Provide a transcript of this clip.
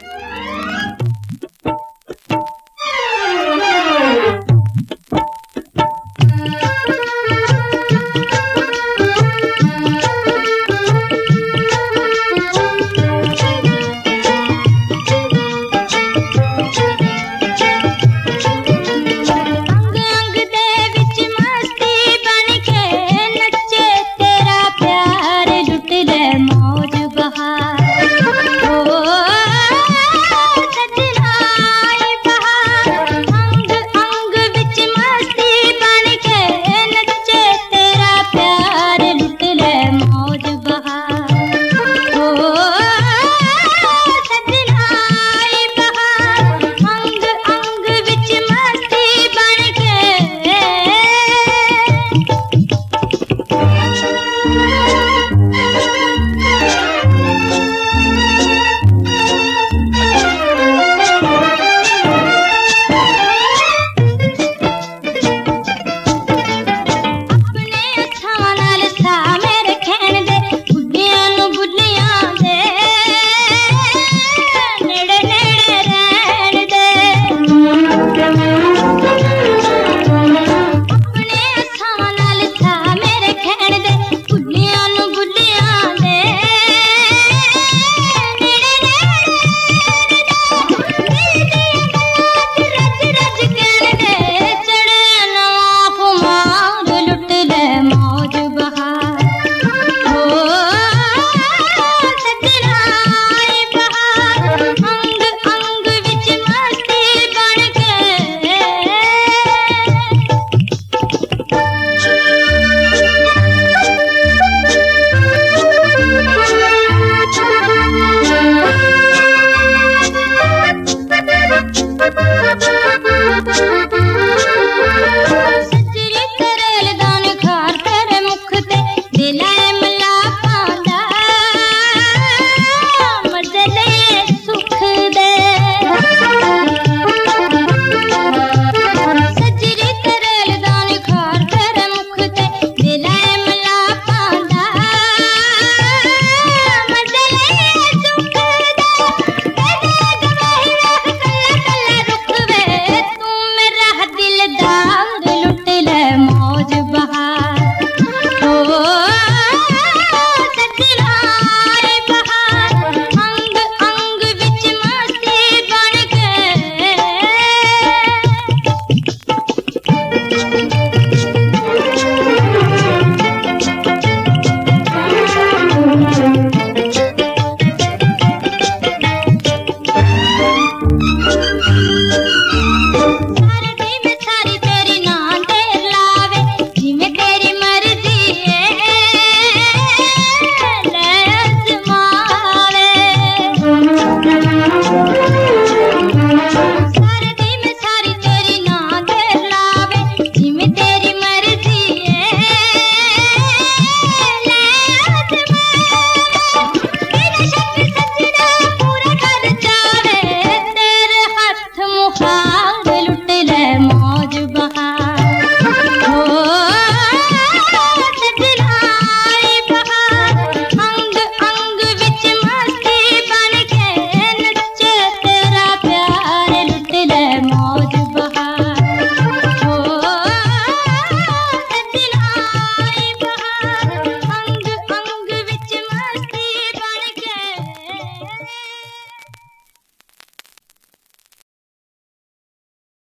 you